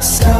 I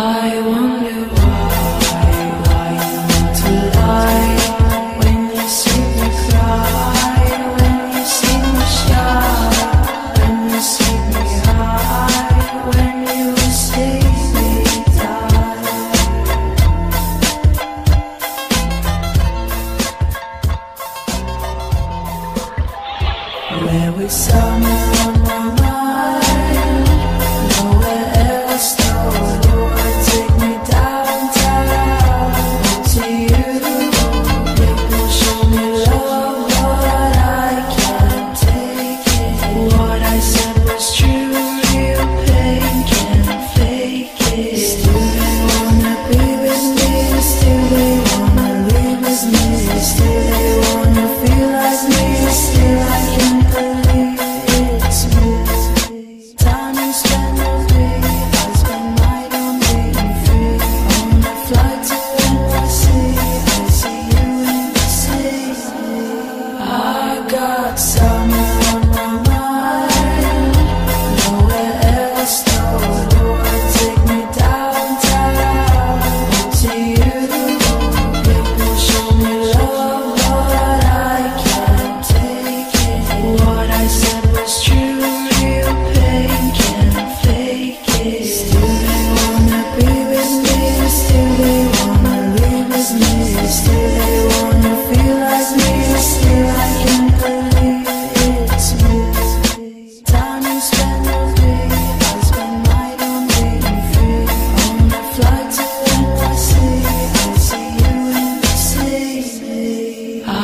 when you see me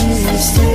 Still